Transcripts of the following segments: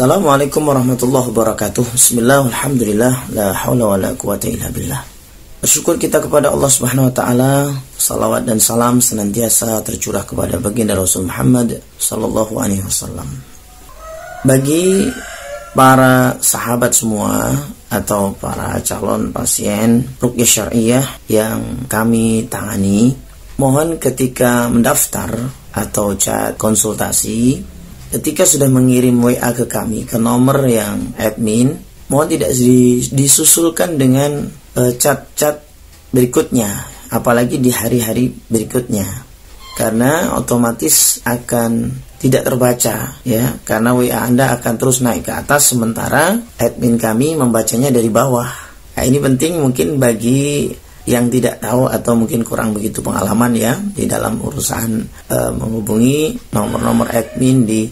Assalamualaikum warahmatullahi wabarakatuh. Bismillah, alhamdulillah, la hawla wa la billah. Bersyukur kita kepada Allah Subhanahu wa taala. Salawat dan salam senantiasa tercurah kepada baginda Rasul Muhammad sallallahu alaihi wasallam. Bagi para sahabat semua atau para calon pasien rukyah syariah yang kami tangani, mohon ketika mendaftar atau chat konsultasi ketika sudah mengirim WA ke kami ke nomor yang admin mohon tidak disusulkan dengan uh, chat-chat berikutnya apalagi di hari-hari berikutnya. Karena otomatis akan tidak terbaca ya karena WA Anda akan terus naik ke atas sementara admin kami membacanya dari bawah. Nah, ini penting mungkin bagi yang tidak tahu atau mungkin kurang begitu pengalaman ya di dalam urusan e, menghubungi nomor-nomor admin di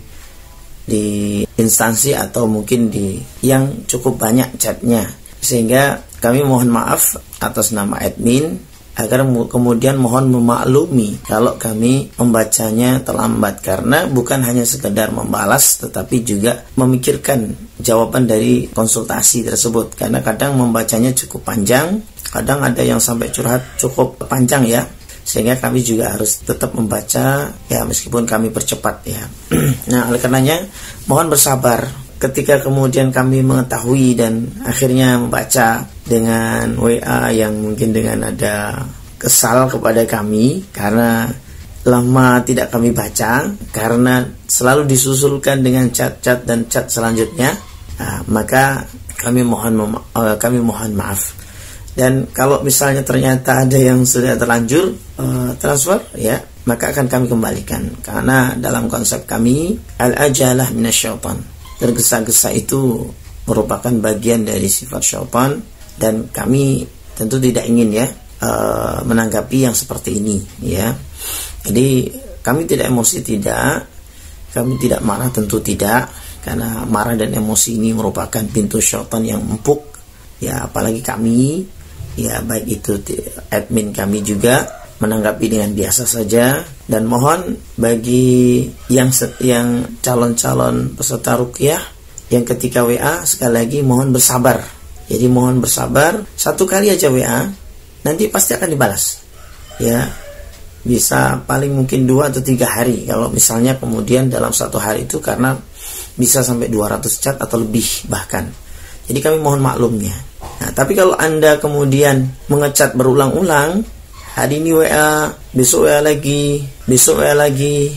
di instansi atau mungkin di yang cukup banyak chatnya. Sehingga kami mohon maaf atas nama admin agar kemudian mohon memaklumi kalau kami membacanya terlambat. Karena bukan hanya sekedar membalas tetapi juga memikirkan jawaban dari konsultasi tersebut. Karena kadang membacanya cukup panjang kadang ada yang sampai curhat cukup panjang ya sehingga kami juga harus tetap membaca ya meskipun kami percepat ya. nah, oleh karenanya mohon bersabar ketika kemudian kami mengetahui dan akhirnya membaca dengan WA yang mungkin dengan ada kesal kepada kami karena lama tidak kami baca karena selalu disusulkan dengan cat-cat dan cat selanjutnya nah, maka kami mohon uh, kami mohon maaf dan kalau misalnya ternyata ada yang sudah terlanjur uh, transfer ya maka akan kami kembalikan. Karena dalam konsep kami al ajalah minasyaitan. Tergesa-gesa itu merupakan bagian dari sifat syaitan. Dan kami tentu tidak ingin ya uh, menanggapi yang seperti ini ya. Jadi kami tidak emosi tidak. Kami tidak marah tentu tidak. Karena marah dan emosi ini merupakan pintu syaitan yang empuk. Ya apalagi kami ya baik itu admin kami juga menanggapi dengan biasa saja dan mohon bagi yang yang calon-calon peserta rukyah yang ketika WA sekali lagi mohon bersabar. Jadi mohon bersabar satu kali aja WA nanti pasti akan dibalas. Ya bisa paling mungkin dua atau tiga hari kalau misalnya kemudian dalam satu hari itu karena bisa sampai 200 chat atau lebih bahkan. Jadi kami mohon maklumnya. Tapi kalau Anda kemudian mengecat berulang-ulang, hari ini WA, besok WA lagi, besok WA lagi,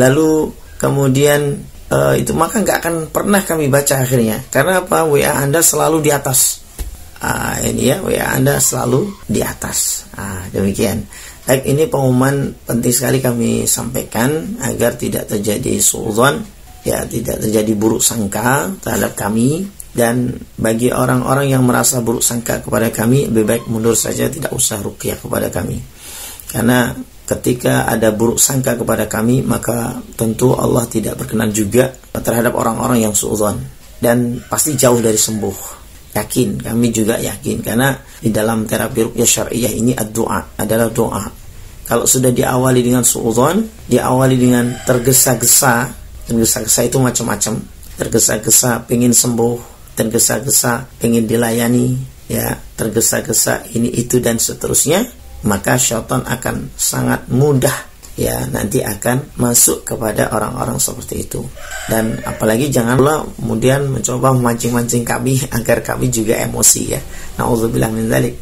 lalu kemudian uh, itu maka nggak akan pernah kami baca akhirnya. Karena apa? WA Anda selalu di atas. Ah, ini ya, WA Anda selalu di atas. Ah, demikian. Baik, ini pengumuman penting sekali kami sampaikan agar tidak terjadi sulzon, ya tidak terjadi buruk sangka terhadap kami dan bagi orang-orang yang merasa buruk sangka kepada kami lebih baik mundur saja tidak usah rukyah kepada kami. Karena ketika ada buruk sangka kepada kami maka tentu Allah tidak berkenan juga terhadap orang-orang yang suudzon. Dan pasti jauh dari sembuh. Yakin kami juga yakin. Karena di dalam terapi rukyah syariah ini doa adalah doa. Kalau sudah diawali dengan suudzon diawali dengan tergesa-gesa tergesa-gesa itu macam-macam. Tergesa-gesa pengen sembuh tergesa-gesa ingin dilayani ya tergesa-gesa ini itu dan seterusnya maka syaitan akan sangat mudah ya nanti akan masuk kepada orang-orang seperti itu. Dan apalagi janganlah kemudian mencoba memancing-mancing kami agar kami juga emosi ya. Naudzubillah min dzalik.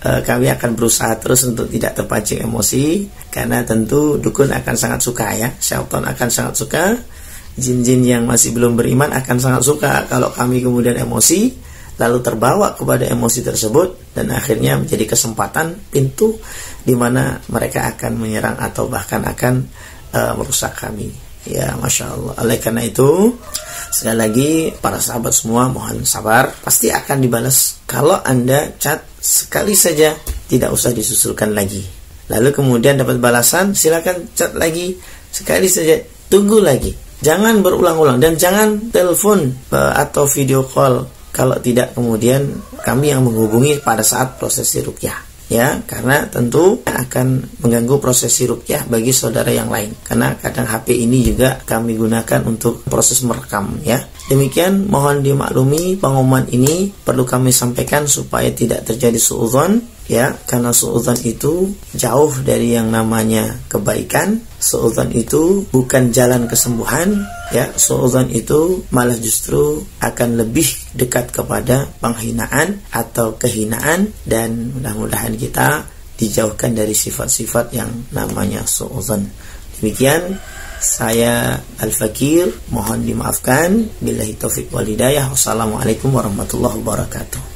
E, kami akan berusaha terus untuk tidak terpancing emosi karena tentu dukun akan sangat suka ya. Syaitan akan sangat suka jin-jin yang masih belum beriman akan sangat suka kalau kami kemudian emosi lalu terbawa kepada emosi tersebut dan akhirnya menjadi kesempatan pintu di mana mereka akan menyerang atau bahkan akan uh, merusak kami. Ya masya Allah. Oleh karena itu sekali lagi para sahabat semua mohon sabar. Pasti akan dibalas kalau anda chat sekali saja tidak usah disusulkan lagi. Lalu kemudian dapat balasan silakan chat lagi sekali saja tunggu lagi Jangan berulang-ulang dan jangan telepon uh, atau video call kalau tidak kemudian kami yang menghubungi pada saat proses rukyah. ya. Karena tentu akan mengganggu proses rukyah bagi saudara yang lain. Karena kadang HP ini juga kami gunakan untuk proses merekam ya. Demikian mohon dimaklumi pengumuman ini perlu kami sampaikan supaya tidak terjadi suudzon ya karena suudzon itu jauh dari yang namanya kebaikan. Suudzon itu bukan jalan kesembuhan. Ya suudzon itu malah justru akan lebih dekat kepada penghinaan atau kehinaan. Dan mudah-mudahan kita dijauhkan dari sifat-sifat yang namanya suudzon. Demikian saya Al-Fakir mohon dimaafkan. Billahi taufik walidayah wassalamualaikum warahmatullahi wabarakatuh